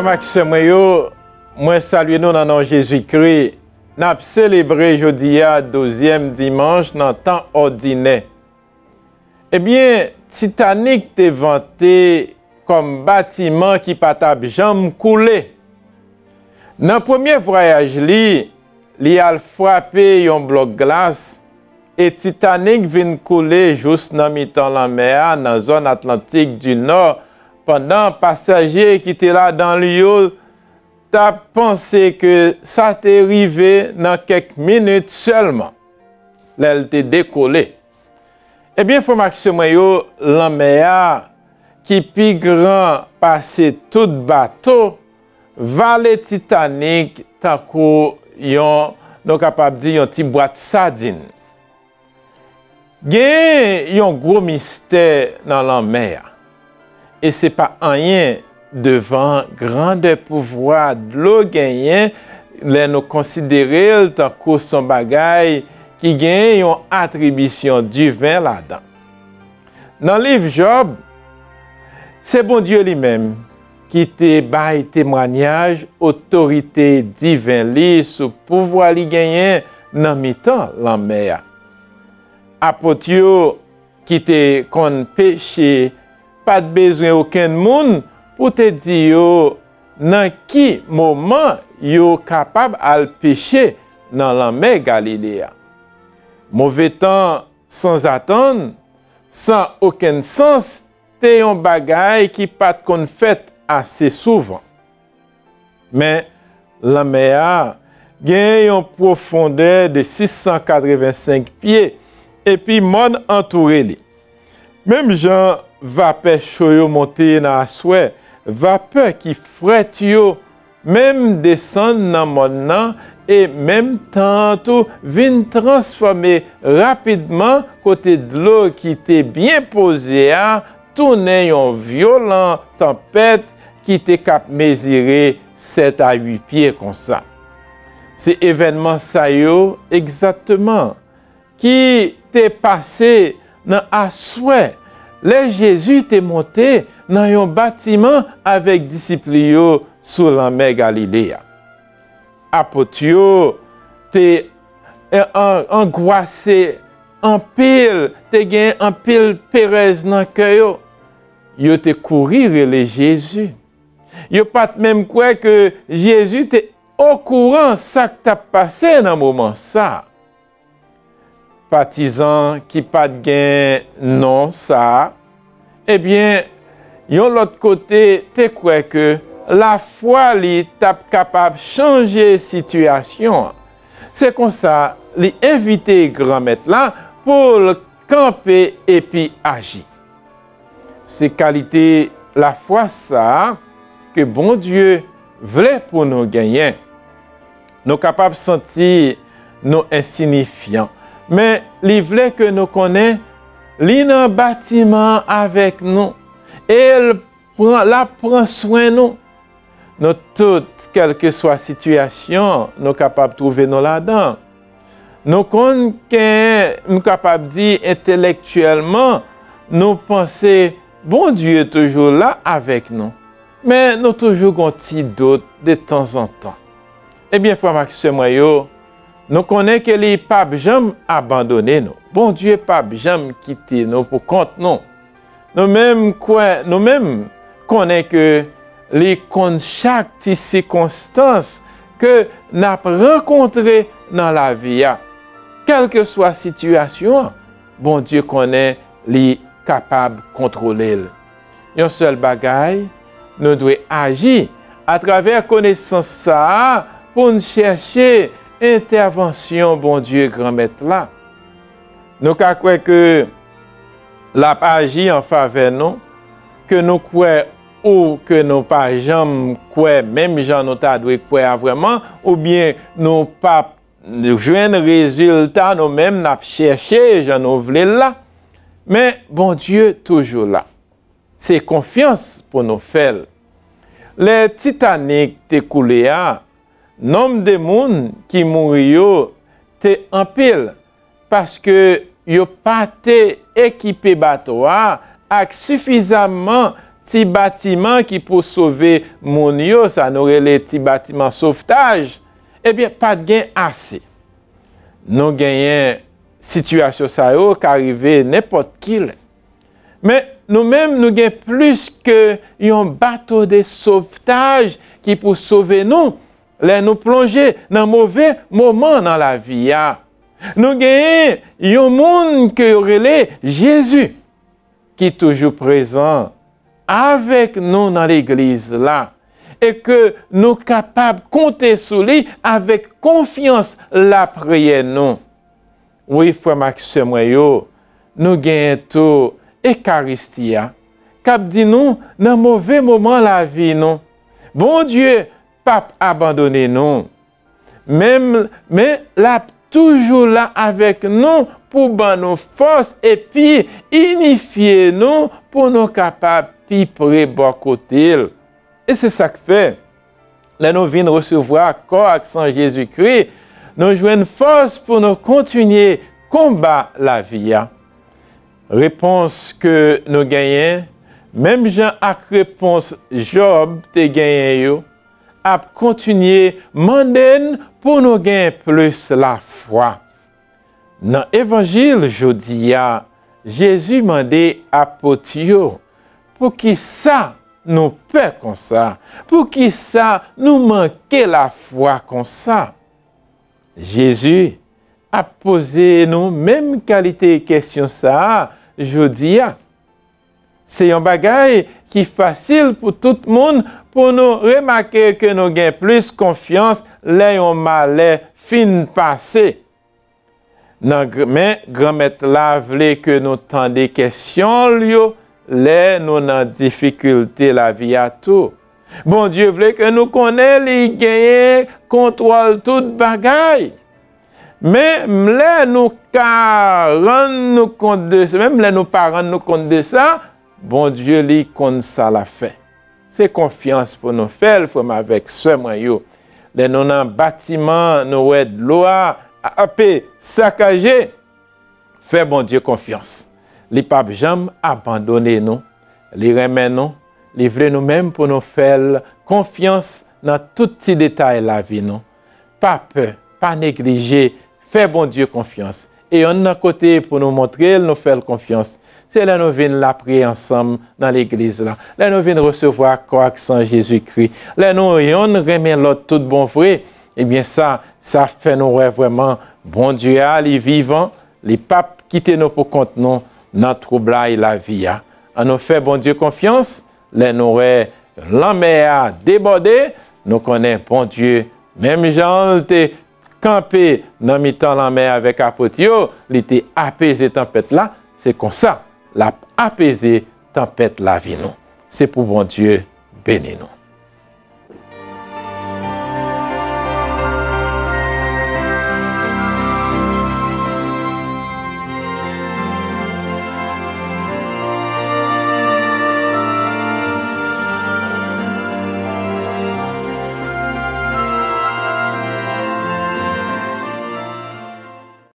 frè Maxime mwen yo, mwen salye nou nan nan Jésus-Kri, nap celebre jodi ya dozyem dimanche nan tan ordine. Ebyen, Titanic te vante kom batiman ki patap jam koule. Nan premier voyaj li, li al fwape yon blok glas, e Titanic vin koule jous nan mitan lan mea nan zon Atlantik du Nord, Pendan pasaje ki te la dan liyo, ta panse ke sa te rive nan kek minute selman. Lel te dekole. Ebyen fomakseman yo lanme ya ki pi gran pase tout bato, vale titanik tako yon nou kapap di yon ti boat sadin. Gen yon gro mister nan lanme ya. e se pa anyen devan grande pouvoi dlo genyen le nou konsidere tan kous son bagay ki genyen yon atribisyon divin la dan. Nan liv Job, se bon Diyo li menm ki te bay temwanyaj otorite divin li sou pouvoi li genyen nan mitan lan meya. Apot yo ki te kon peche pat bezwen ouken moun pou te di yo nan ki mouman yo kapab al peche nan lanme Galilea. Mouve tan sans atan, san ouken sens te yon bagay ki pat kon fèt ase souvan. Men, lanme a gen yon profonde de 685 piye epi moun antoure li. Mem jan Vape chou yo monte nan aswe, vape ki fret yo, mem desan nan mon nan, e mem tantou vin transforme rapidman kote dlo ki te bien pose a, tounen yon violent tempet ki te kap mezire 7 a 8 piye konsa. Se evenman sa yo, egzatman, ki te pase nan aswe, le Jezu te monte nan yon batiman avek disiplio sou lanme Galilea. Apot yo te eh, angoase anpil, te gen anpil perez nan kyo, yo te kourire le Jezu. Yo pat menm kwe ke Jezu te okouran sak ta pase nan mouman sa. Patizan ki pat gen non sa, ebyen, yon lot kote te kwe ke la fwa li tap kapab chanje situasyon. Se kon sa, li evite gran met la pou l kampe epi aji. Se kalite la fwa sa, ke bon Diyo vle pou nou genyen. Nou kapab senti nou insinifyan. Men li vle ke nou konen, li nan batiman avek nou, el la pran swen nou. Nou tout, kelke swa situasyon, nou kapab trouve nou la dan. Nou kon ken, nou kapab di entelektuelman, nou pense, bon Diyo toujou la avek nou. Men nou toujou gonti dout de tan zan tan. Ebyen fwa makse mwayo, Nou konen ke li pab jom abandone nou. Bon Diyo pab jom kite nou pou kont nou. Nou menm konen ke li kon chak ti sikonstans ke nap renkontre nan la viya. Kelke swa situasyon, bon Diyo konen li kapab kontrole l. Yon sel bagay, nou dwe aji a traver konesans sa pou nou chershe intervensyon bon Diyo gran met la. Nou ka kwe ke la pa agi an fave nou, ke nou kwe ou ke nou pa jam kwe, menm jan nou ta dwe kwe avreman, ou bien nou pa jwen rezultat nou menm nap chèche jan nou vle la. Men, bon Diyo toujou la. Se konfians pou nou fel. Le Titanic te koule a, nom de moun ki mouri yo te anpil paske yo pa te ekipe bato a ak sufizaman ti batiman ki pou sove moun yo, sa nou rele ti batiman sauvetaj, ebyen pat gen ase. Nou genyen situasyon sa yo ka arrive nepot kil. Men nou men nou gen plus ke yon bato de sauvetaj ki pou sove nou, le nou plonje nan mouve mouman nan la vi ya. Nou genyen yon moun ke yorele Jezu ki toujou prezant avek nou nan l'eglize la e ke nou kapab konte sou li avek konfians la preye nou. Ou yi fwa makse mwen yo, nou genyen tou ekaristia kap di nou nan mouve mouman la vi nou. Bon Diyo pap abandone nou. Men la toujou la avek nou pou ban nou fos epi inifiye nou pou nou kapap pi pre bokotil. E se sak fe, la nou vin resevo akor ak San Jezu-Kri, nou jwen fos pou nou kontinye komba la viya. Repons ke nou genyen, mem jan ak repons Job te yo, ap kontinye manden pou nou gen plus la fwa. Nan evanjil jodi ya, Jezu mande apot yo pou ki sa nou pe kon sa, pou ki sa nou manke la fwa kon sa. Jezu ap pose nou menm kalite kesyon sa jodi ya. Se yon bagay ki fasil pou tout moun pou nou remake ke nou gen plus konfians le yon male fin pase. Nan men, gramet la vle ke nou tan de kesyon liyo, le nou nan difikulte la vi atou. Bon Diyo vle ke nou konen li genye kontrol tout bagay. Men mle nou ka ran nou kont de sa, men mle nou pa ran nou kont de sa, bon, Diyo li kont sa la fe. Se konfians pou nou fel, fòm avek se mwen yo. Le nou nan batiman nou wed loa, apè sakaje, fè bon Diyo konfians. Li pap jam abandone nou, li remen nou, li vle nou menm pou nou fel konfians nan tout ti detay la vi nou. Pa pe, pa neglije, fè bon Diyo konfians. E yon nan kote pou nou montre, nou fel konfians. Se la nou vin la priye ansam nan l'eglize la. La nou vin resevo akwa ak San Jezu-Kri. La nou yon remen lot tout bon vre. Ebyen sa, sa fe nou wè vwèman bon Diya li vivan, li pap kite nou pou kont nou nan troubla y la viya. An nou fe bon Diyo konfians, la nou wè lanme a debode, nou konen bon Diyo. Mem jan te kampe nan mi tan lanme avèk apot yo, li te apese tempet la, se kon sa. la apese tempète la vi nou. Se pou bon Diyo, beni nou.